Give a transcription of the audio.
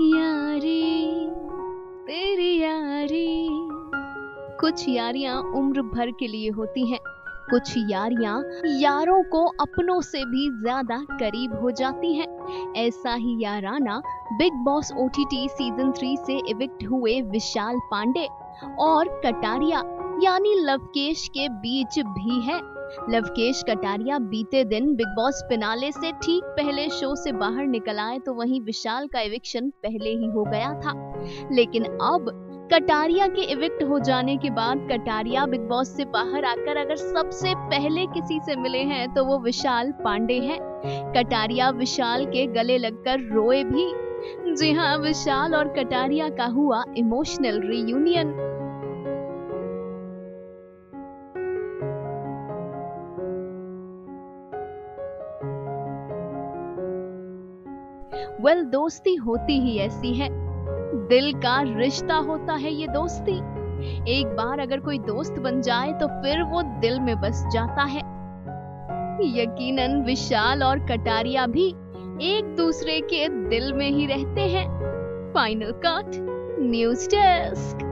यारी, तेरी यारी। कुछ यारियाँ उम्र भर के लिए होती हैं, कुछ यारियाँ यारों को अपनों से भी ज़्यादा करीब हो जाती हैं। ऐसा ही याराना Bigg Boss OTT season three से इविक्ट हुए विशाल पांडे और कटारिया, यानी लवकेश के बीच भी है। लवकेश कटारिया बीते दिन बिग बॉस फिनाले से ठीक पहले शो से बाहर निकल आए तो वहीं विशाल का इविक्शन पहले ही हो गया था। लेकिन अब कटारिया के इविक्ट हो जाने के बाद कटारिया बिग बॉस से बाहर आकर अगर सबसे पहले किसी से मिले हैं तो वो विशाल पांडे हैं। कटारिया विशाल के गले लगकर रोए भी। जी हाँ विशाल और कटारिया का हुआ इमोशनल रीयूनियन वेल दोस्ती होती ही ऐसी है। दिल का रिश्ता होता है ये दोस्ती। एक बार अगर कोई दोस्त बन जाए तो फिर वो दिल में बस जाता है। यकीनन विशाल और कटारिया भी एक दूसरे के दिल में ही रहते हैं। Final cut news desk